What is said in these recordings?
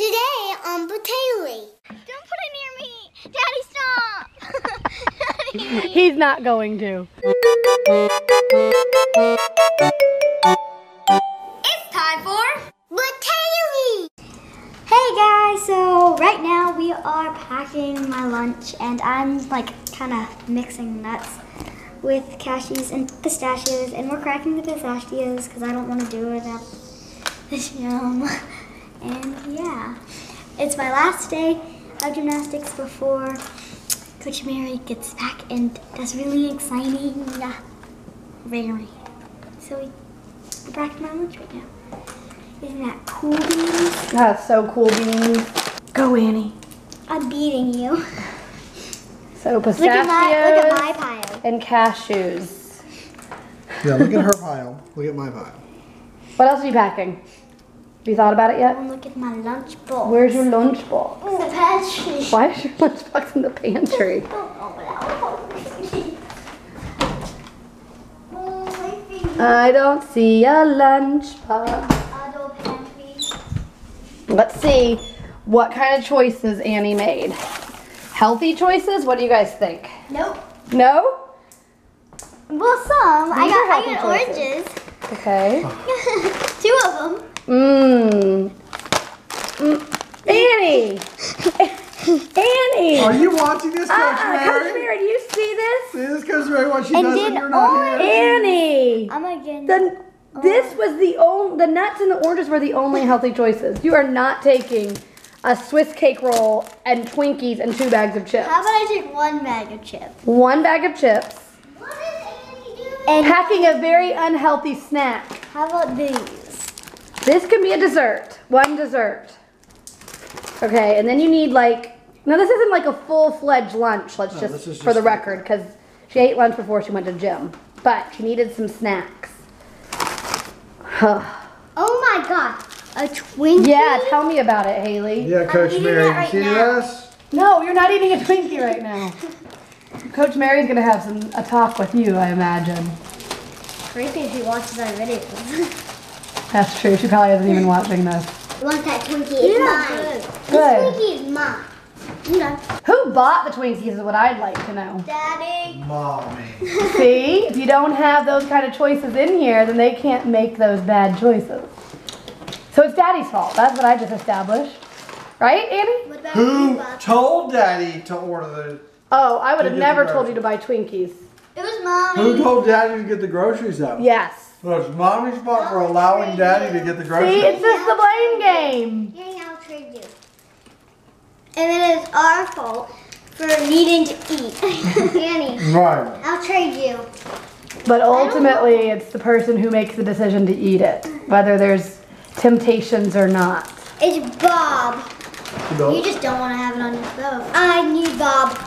Today on Potatoy. Don't put it near me. Daddy, stop. Daddy. He's not going to. It's time for Potatoy. Hey guys, so right now we are packing my lunch and I'm like kind of mixing nuts with cashews and pistachios and we're cracking the pistachios because I don't want to do it at the gym. And yeah, it's my last day of gymnastics before Coach Mary gets back and that's really exciting. Yeah, very. So we, we're packing my lunch right now. Isn't that cool, beans? That's so cool, Beans. Go, Annie. I'm beating you. So Look pistachios at my look at my pile. and cashews. Yeah, look at her pile. Look at my pile. What else are you packing? Have you thought about it yet? I'm look at my lunch bowl. Where's your lunchbox? in the pantry? Why is your lunchbox in the pantry? I don't see a lunchbox. Let's see what kind of choices Annie made. Healthy choices? What do you guys think? Nope. No? Well, some. I got I got choices. oranges. Okay. Two of them. Mmm. Mm. Annie! Annie! Are you watching this, Coach Ah, Coach Mary? Mary, do you see this? See this, Coach Mary, what she And does did when you're not here? Annie! I'm again. The, this was the only, the nuts and the oranges were the only healthy choices. You are not taking a Swiss cake roll and Twinkies and two bags of chips. How about I take one bag of chips? One bag of chips. What is Annie doing? And Packing a very unhealthy snack. how about these? This can be a dessert. One dessert. Okay, and then you need like, no, this isn't like a full-fledged lunch. Let's No, just, this is for the just- record, because she ate lunch before she went to gym. But she needed some snacks. Oh my god, a Twinkie. yeah, tell me about it, Hayley. Yeah, Coach eating Mary, that you see now. this? No, you're not eating a Twinkie right now. Coach Mary's gonna have some a talk with you, I imagine. Creepy if he watches our videos. That's true. She probably isn't even watching this. You want that Twinkie? It's mine. Good. This Twinkie is mine. You know. Who bought the Twinkies is what I'd like to know. Daddy. Mommy. See, if you don't have those kind of choices in here, then they can't make those bad choices. So it's Daddy's fault. That's what I just established. Right, Annie? What about you, Who told Daddy to order the? Oh, I would have never told you to buy Twinkies. It was mommy. Who told Daddy to get the groceries out? Yes. Well, it's Mommy's fault for allowing Daddy to get the groceries. See, groceries. it's just the blame game. Annie, I'll trade you. And it's our fault for needing to eat. Annie, Right. I'll trade you. But ultimately, it's the person who makes the decision to eat it, whether there's temptations or not. it's Bob. No. You just don't want to have it on your stove. I need Bob.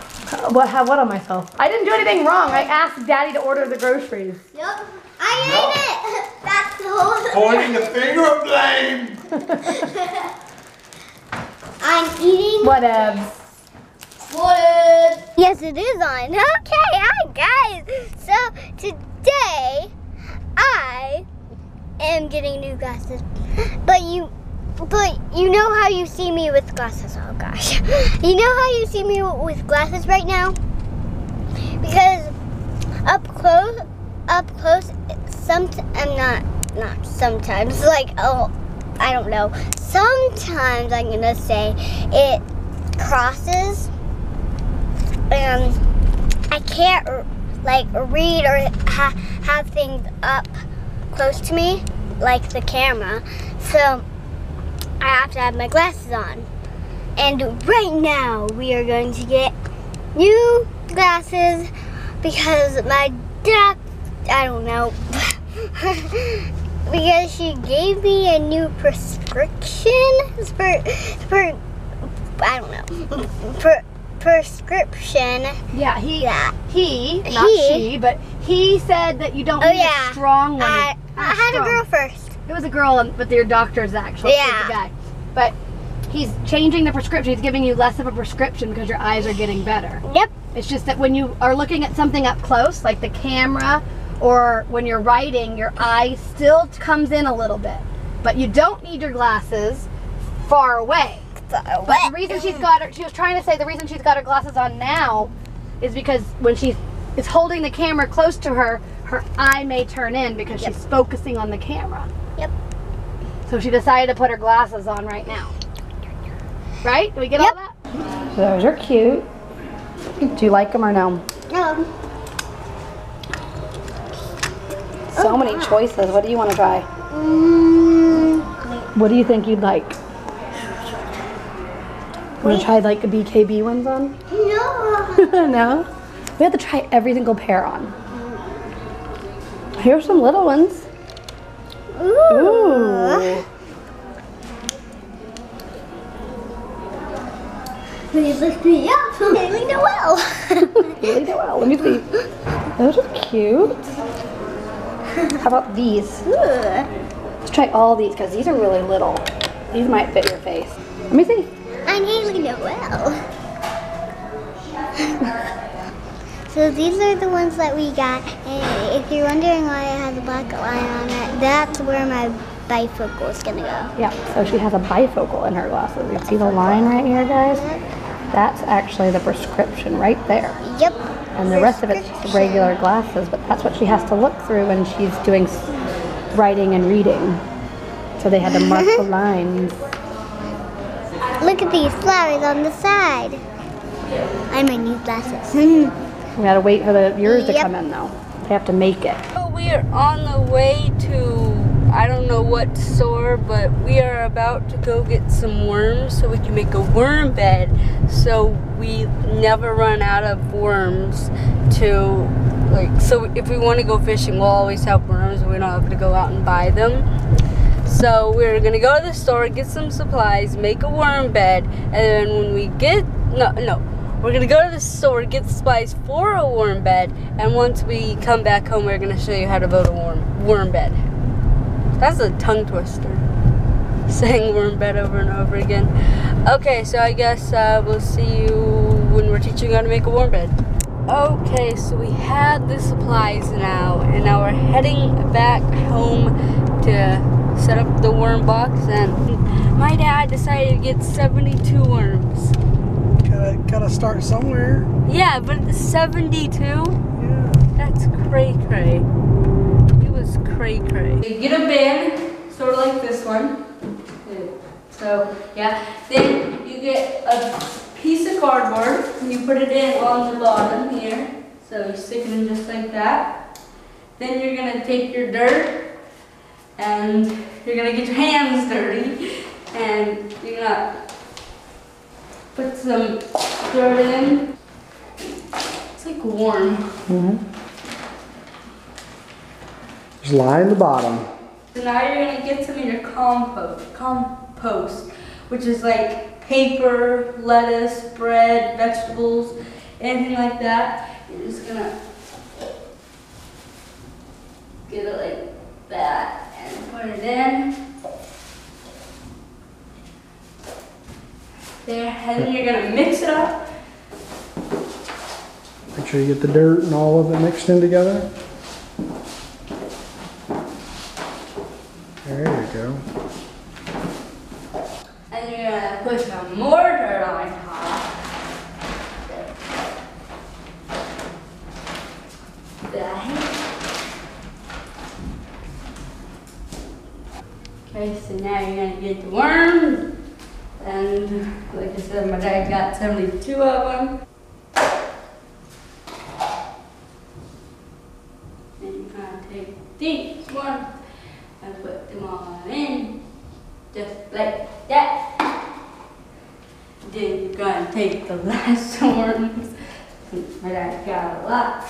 What? Have what on myself? I didn't do anything wrong. I asked Daddy to order the groceries. Yep. I ate it. That's the whole. Pointing the finger of blame. I'm eating. Whatevs. What? Yes, it is on. Okay, hi guys. So today I am getting new glasses, but you, but you know how you see me with glasses. Oh gosh, you know how you see me with glasses right now? Because up close, up close, some I'm not not sometimes like oh I don't know. Sometimes I'm gonna say it crosses and I can't like read or ha- have things up close to me like the camera. So I have to have my glasses on. And right now we are going to get new glasses because my doc I don't know because she gave me a new prescription for for I don't know for prescription. Yeah, he, Yeah. he, not He- she, but he said that you don't Oh need yeah. a strong one. I, I had a girl first. It was a girl, and- but your doctor's actually Yeah. the guy. But he's changing the prescription. He's giving you less of a prescription because your eyes are getting better. Yep. It's just that when you are looking at something up close, like the camera, or when you're writing, your eye still comes in a little bit. But you don't need your glasses far away. But the reason she's got her, she was trying to say the reason she's got her glasses on now is because when she is holding the camera close to her, her eye may turn in because she's focusing on the camera. Yep. So she decided to put her glasses on right now. Right? Do we get Yep. all that? Those are cute. Do you like them or no? Um, So many choices. What do you want to try? mm, What do you think you'd like? Want to try like the BKB ones on? no. no? We have to try every single pair on. Here's some little ones. Ooh. Please lift me up. Hayley Noelle. Really do well. Let me see. Those are cute. How about these? Let's try all these because these are really little. These might fit your face. Let me see. I'm Hayley Noelle. so these are the ones that we got. And if you're wondering why it has a black line on it, that's where my bifocal is gonna go. Yeah, so she has a bifocal in her glasses. You see the line right here, guys? That's actually the prescription right there. Yep. And the rest of it's just regular glasses, but that's what she has to look through when she's doing writing and reading. So they had to mark the lines. Look at these flowers on the side. I might need glasses. We gotta wait for the yours to come in though. They have to make it. So we are on the way to I don't know what store, but we are about to go get some worms so we can make a worm bed so we never run out of worms to like so if we want to go fishing we'll always have worms and we don't have to go out and buy them. So we're gonna go to the store, get some supplies, make a worm bed, and then when we get no no, we're gonna go to the store, get supplies for a worm bed, and once we come back home, we're gonna show you how to build a worm worm bed. That's a tongue twister. Saying worm bed over and over again. Okay, so I guess uh, we'll see you when we're teaching how to make a worm bed. Okay, so we had the supplies now, and now we're heading back home to set up the worm box. And my dad decided to get 72 worms. Gotta, gotta start somewhere. Yeah, but 72? Yeah. That's cray cray. It was cray cray. You get a bin, sort of like this one. So, yeah. Then you get a piece of cardboard and you put it in on the bottom here. So you stick it in just like that. Then you're gonna take your dirt and you're gonna get your hands dirty and you're gonna put some dirt in. It's like warm. Mm-hmm. Just line the bottom. So now you're gonna get some of your compost, compost, which is like paper, lettuce, bread, vegetables, anything like that. You're just gonna get it like that and put it in. There, and then you're gonna mix it up. Make sure you get the dirt and all of it mixed in together. There you go. And you're gonna put some more dirt on top. Okay, so now you're gonna get the worms. And like I said, my dad got 72 of them. And you're gonna take these ones and put them all in. Just like that. Then you're gonna take the last worms. My dad got a lot.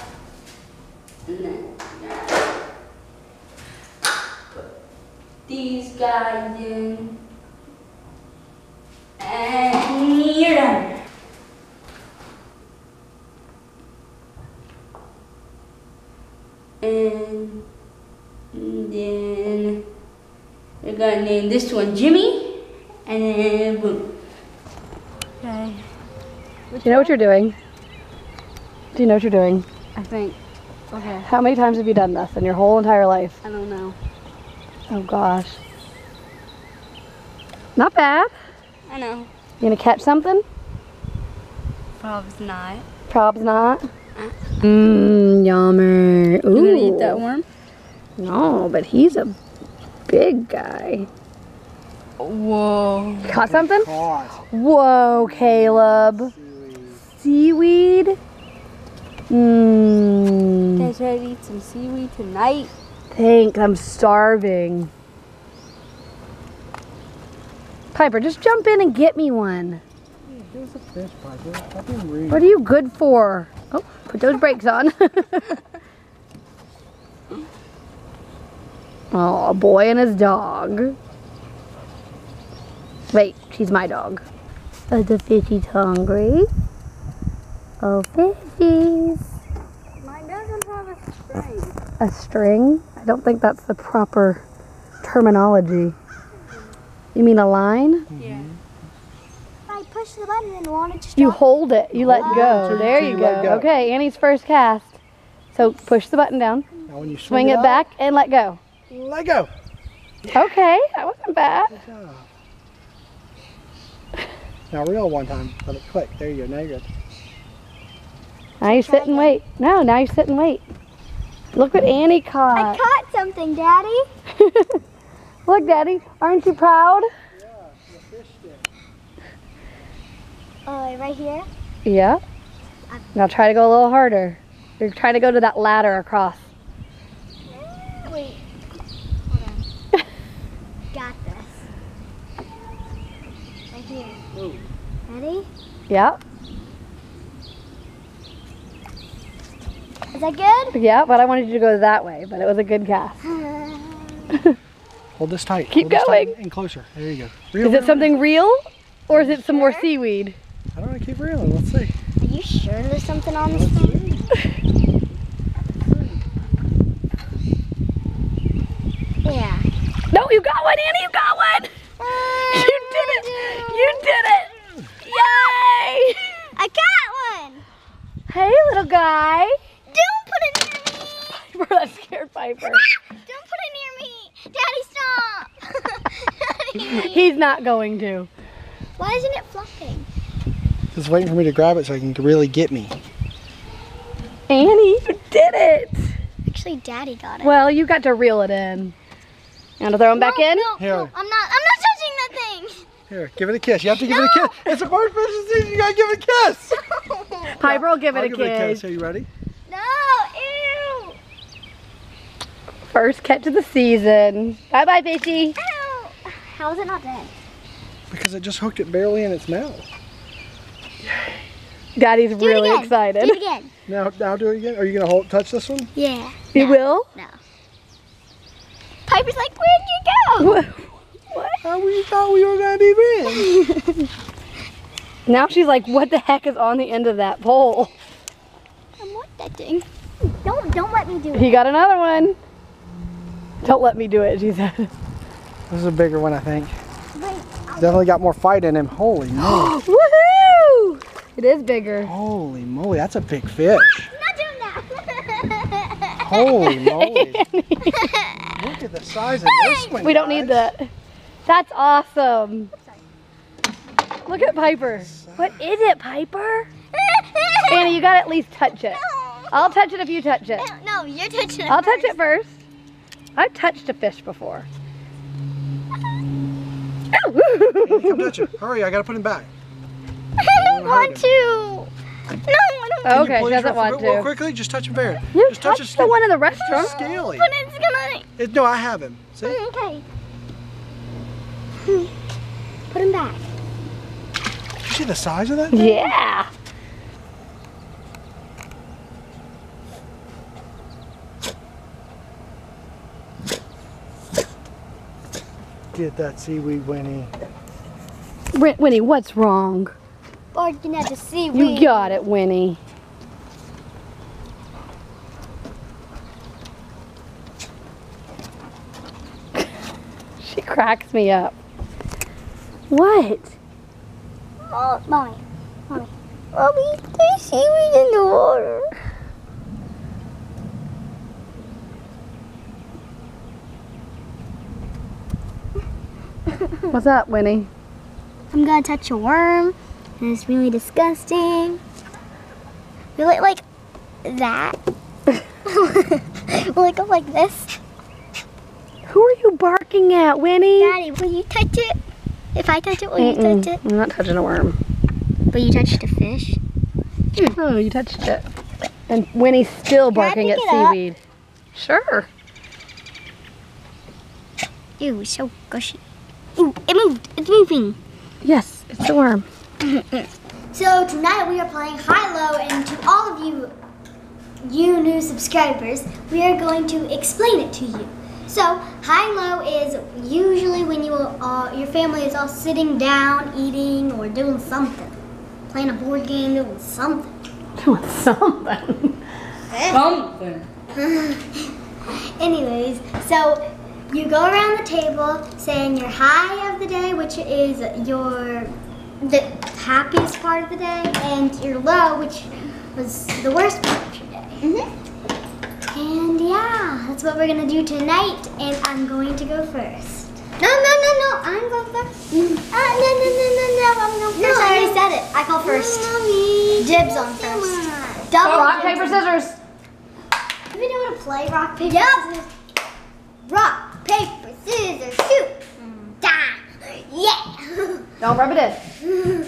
And then you're gonna put these guys. And you're. And then we're gonna name this one Jimmy, and then boom. Okay. Do you know what you're doing? Do you know what you're doing? I think. Okay. How many times have you done this in your whole entire life? I don't know. Oh gosh. Not bad. I know. You gonna catch something? Probably not. Probs not. Uh. Mmm, yummer. Ooh. You gonna eat that worm? No, but he's a big guy. Whoa. Caught something? Caught. Whoa, Caleb. Seaweed? Mmm. Guys ready to eat some seaweed tonight? Thanks, I'm starving. Piper, just jump in and get me one. There's a fish, Piper. Stop being rude. What are you good for? Oh, put those brakes on. oh, a boy and his dog. Wait, she's my dog. Oh, the fishy's hungry. Oh, fishies. Mine doesn't have a string. A string? I don't think that's the proper terminology. You mean a line? Yeah. I push the button and want it to stop. You hold it. You let go. So- There so you you go. go. Okay, Annie's first cast. So push the button down, Now when you swing it out, back, and let go. Let go. Okay, that wasn't bad. Good job. Now reel one time. Let it click. There you go. Now you're good. Now you sit and wait. No, now you sit and wait. Look what Annie caught. I caught. caught something, Daddy. Look, Daddy, aren't you proud? Uh, right here. Yeah. Now try to go a little harder. You're trying to go to that ladder across. Wait. Hold on. Got this. Right here. Ready? Yeah, Is that good? yeah, but I wanted you to go that way, but it was a good cast. Hold this tight. Keep Hold this tight going. And closer. There you go. Reel, Is it reel, something real or is it some more seaweed? I don't know. Keep reeling. Let's see. Are you sure there's something on this thing? Yeah. No, you got one, Annie, you got one! Ah, you did it! You did it! Yay! I got one! Hey, little guy. Don't put it near me! Piper, that scared Piper. Ah! Don't put it near me! Daddy, stop! Daddy. He's not going to. Why isn't it flopping? Just waiting for me to grab it so he can really get me. Annie, you did it! Actually, Daddy got it. Well, you got to reel it in. You want to throw him back in? No, Here. no, I'm not. I'm not touching that thing. Here, give it a kiss. You have to give it a kiss. It's a first person season. You gotta give it a kiss. Piper will give it I'll a give it a kiss. kiss. Are you ready? no, ew, First catch of the season. Bye bye, fishy. Ew. How is it not dead? Because it just hooked it barely in its mouth. Daddy's Do really it again. excited. Do it again. Now, now do it again. Are you gonna hold, touch this one? Yeah. You will? No. Piper's like, where'd you go? What? How we thought we were gonna be in. Now she's like, what the heck is on the end of that pole? I want that thing. Don't, don't let me do it. He got another one. Don't let me do it, she said. This is a bigger one, I think. Wait, Definitely got more fight in him. Holy moly. Woohoo! It is bigger. Holy moly, that's a big fish. I'm not doing that. Holy moly. Look at the size of this one. We don't need that. That's awesome. Look at Piper. What is it, Piper? Annie, you gotta at least touch it. I'll touch it if you touch it. No, you're touching it. I'll touch it first. I've touched a fish before. Come touch it. Hurry, I gotta put him back. I don't want to. No, I don't. Can you okay, she please doesn't real- want Real quickly, just touch him fair. You just touch touched his the one in the restaurant. Scaly. But it's gonna. It, no, I have him. See? Okay. Hmm. Put him back. You see the size of that? thing? Yeah. Get that seaweed, Winnie. Win- Winnie, what's wrong? Barking at the seaweed. You got it, Winnie. she cracks me up. What? Oh, mommy. Mommy. Mommy, there's seaweed in the water. What's up, Winnie? I'm gonna touch a worm, and it's really disgusting. Will it like that? Will it go like this? Who are you barking at, Winnie? Daddy, will you touch it? If I touch it, will you touch it? I'm not touching a worm. But you touched a fish? Hmm. Oh, you touched it. And Winnie's still Can barking at it up? seaweed. Sure. Ew, it's so gushy. Ooh, it moved. It's moving. Yes, it's a worm. So tonight we are playing high-low, and to all of you, you new subscribers, we are going to explain it to you. So high-low is usually when you uh, your family is all sitting down, eating, or doing something, playing a board game, doing something. Doing something. Something. Anyways, so you go around the table saying your high of the day, which is your the happiest part of the day, and your low, which was the worst part of your day. Mm-hmm. And yeah, that's what we're gonna do tonight, and I'm going to go first. No, no, no, no, I'm going first. Uh, no, no, no, no, no, I'm going first. No, I already said it. I call first. Mommy, Dibs on first. on. Double Rock, paper, scissors. Do we know how to play rock, paper, scissors? Rock, paper, scissors, shoot. Die. Yeah. Don't rub it in.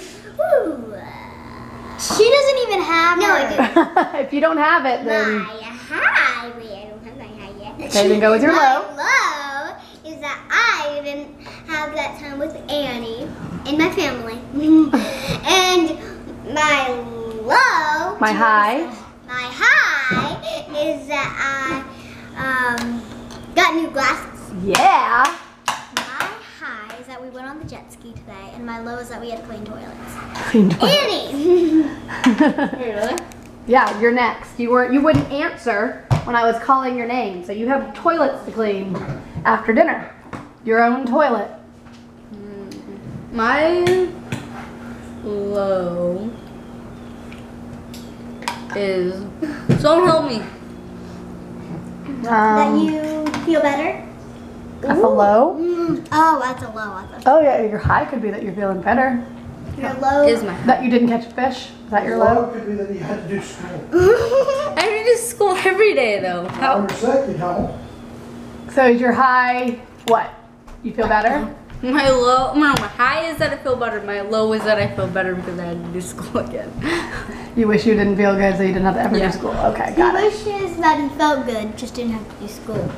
She doesn't even have No, her. I do. if you don't have it, then My high. Wait, I don't have my high yet. Okay, then go with your my low. low is that I didn't have that time with Annie and my family. and my low. My high. My high is that I um, got new glasses. Yeah. My high is that we went on the jet ski today, and my low is that we had clean toilets. Clean toilet. Annie. Really? yeah, you're next. You weren't. You wouldn't answer when I was calling your name, so you have toilets to clean after dinner. Your own toilet. My low is someone help me. that Um, you feel better. That's a low. Mm, oh, that's a low. I thought. Oh yeah, your high could be that you're feeling better. Your low Is my That you didn't catch a fish. Is that your Low low? could be that you had to do school. I have to do school every day though. How? You're sick, you don't. So is your high what? You feel better? My low, no, my high is that I feel better. My low is that I feel better because I had to do school again. You wish you didn't feel good, so you didn't have to ever Yeah. do school. Okay, He got it. wishes that he felt good, just didn't have to do school.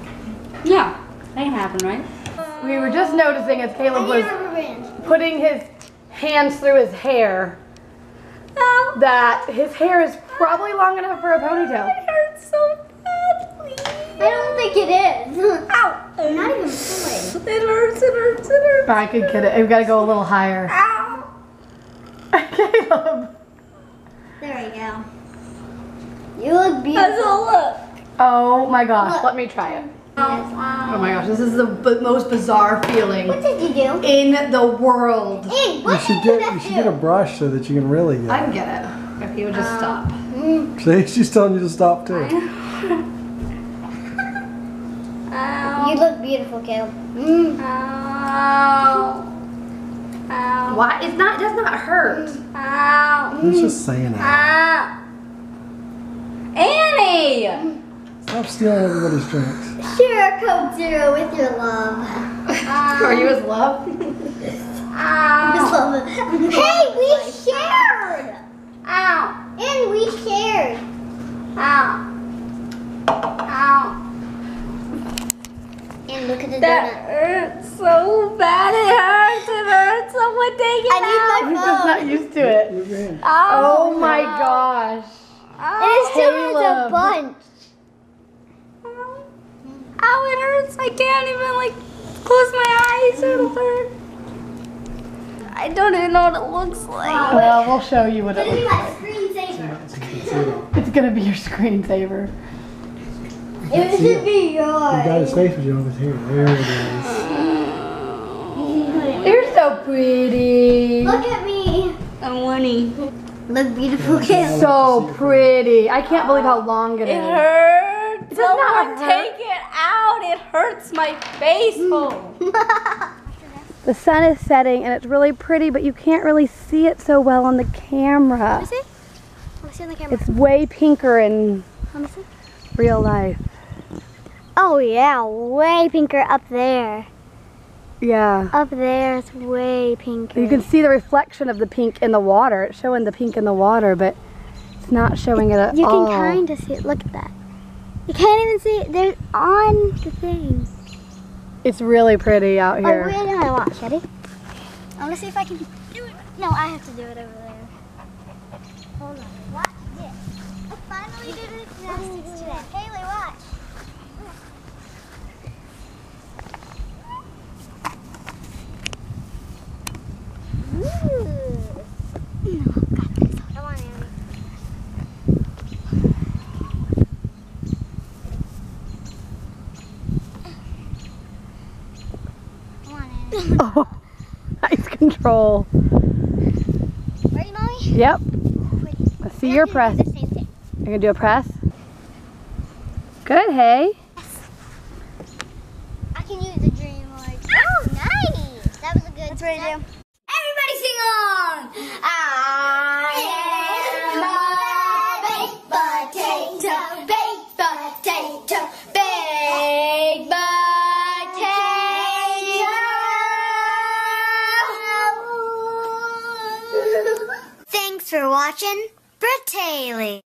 yeah, that can happen, right? We were just noticing as Caleb was putting his hands through his hair oh. that his hair is probably long enough for a ponytail. It hurts so badly. I don't think it is. Ow! I'm not even pulling. It hurts, it hurts, it hurts. I could get it. We've got to go a little higher. Ow! Caleb. There we go. You look That's beautiful. a look. Oh my gosh. Look. Let me try it. Yes. Oh my gosh. This is the b- most bizarre feeling What did you do? in the world. Hey, You should get you should get a brush so that you can really get I can get it if you would just um, stop. Mm. See, she's telling you to stop too. Ow. You look beautiful, Caleb. Mm. mm. Ow. Ow. Why? It's not. It does not hurt. Mm. Ow. He's just mm. saying that. Ow. Annie! Stop stealing everybody's drinks. Share Coke Zero with your love. Are you his love? Um, Ow. hey, we shared! Ow. And we shared. Ow. Ow. And look at the That donut. hurts so bad. It hurts. It hurts. Someone take it I need out. He's just not used to it. Move your hand. Ow. Oh my gosh. And it still has oh, Caleb. a bunch. Ow. Ow, it hurts. I can't even like close my eyes. It'll hurt. I don't even know what it looks like. Well, we'll show you what it Gonna be looks my like. screensaver. It's gonna be your screensaver. It should be yours. You got his yours. face, but you don't have his hair. There it is. You're so pretty. Look at me. I'm Winnie. Look beautiful, Caleb. So pretty. I can't believe how long it It is. hurts. does not Someone hurt. take it out. It hurts my face. Oh. The sun is setting and it's really pretty, but you can't really see it so well on the camera. Let me see. Let me see on the camera. It's way pinker in Let me see. real life. Oh yeah, way pinker up there. Yeah. Up there, it's way pinker. You can see the reflection of the pink in the water. It's showing the pink in the water, but it's not showing it at You all. can kind of see it. Look at that. You can't even see it. They're on the thing. It's really pretty out here. Oh, here. wait, no, I watch. Ready? I want to see if I can do it. No, I have to do it over there. Hold on. Watch this. I finally did it gymnastics today. Hayley, watch. Come on, Annie. Come on, Annie. Oh, nice control. Ready, mommy? Yep. Let's see your press. The same. You're gonna do a press? Good, hey. I can use the dream like. Oh, nice. That was a good. That's what I do. Everybody sing along. I watching, Hayley.